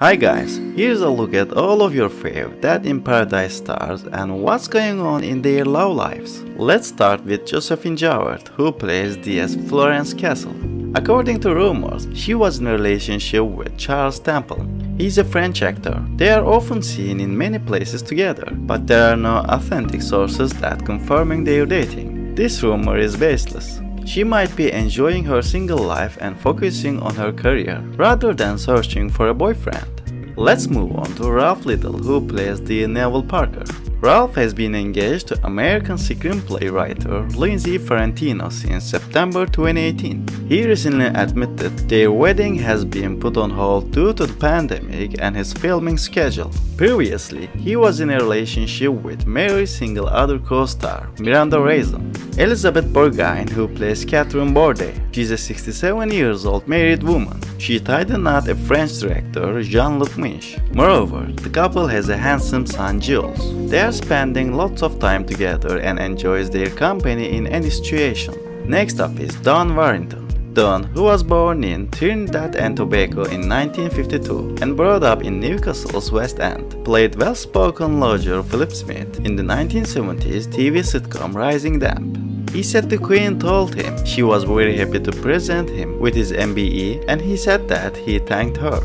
Hi guys, here's a look at all of your fave Death in Paradise stars and what's going on in their love lives. Let's start with Josephine Jobert, who plays DS Florence Cassell. According to rumors, she was in a relationship with Charles Temple. He's a French actor. They are often seen in many places together, but there are no authentic sources that confirming their dating. This rumor is baseless. She might be enjoying her single life and focusing on her career rather than searching for a boyfriend. Let's move on to Ralf Little who plays the Neville Parker. Ralf has been engaged to American screenplay writer Lindsey Ferrentino since September 2018. He recently admitted their wedding has been put on hold due to the pandemic and his filming schedule. Previously, he was in a relationship with Mary single other co-star Miranda Raison. Elizabeth Bourgine, who plays Catherine Bourdet. She's a 67 years old married woman. She tied the knot a French director, Jean-Luc Minch. Moreover, the couple has a handsome son, Jules. They are spending lots of time together and enjoys their company in any situation. Next up is Don Warrington. Don, who was born in Trinidad and Tobago in 1952 and brought up in Newcastle's West End, played well-spoken lodger Philip Smith in the 1970s TV sitcom Rising Damp. He said the Queen told him she was very happy to present him with his MBE and he said that he thanked her.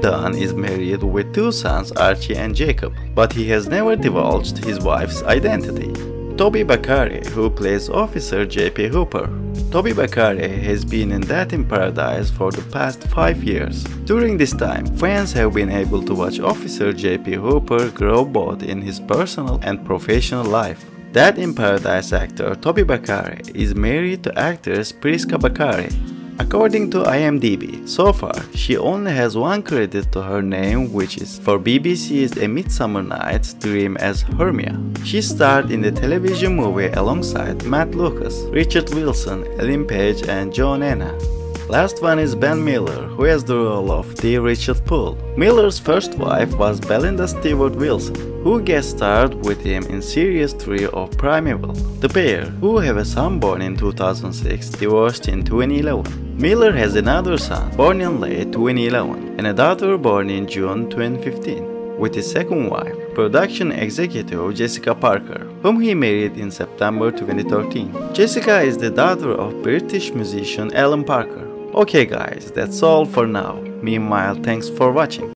Don is married with two sons Archie and Jacob, but he has never divulged his wife's identity. Tobi Bakare, who plays Officer J.P. Hooper. Tobi Bakare has been in Death in Paradise for the past 5 years. During this time, fans have been able to watch Officer J.P. Hooper grow both in his personal and professional life. Death in Paradise actor Tobi Bakare is married to actress Prisca Bakare. According to IMDb, so far she only has one credit to her name which is for BBC's A Midsummer Night's Dream as Hermia. She starred in the television movie alongside Matt Lucas, Richard Wilson, Elaine Paige and John Hannah. Last one is Ben Miller, who has the role of the Richard Poole. Miller's first wife was Belinda Stewart Wilson, who guest starred with him in Series 3 of Primeval. The pair, who have a son born in 2006, divorced in 2011. Miller has another son, born in late 2011, and a daughter born in June 2015, with his second wife, production executive Jessica Parker, whom he married in September 2013. Jessica is the daughter of British musician Alan Parker. Okay guys, that's all for now. Meanwhile, thanks for watching.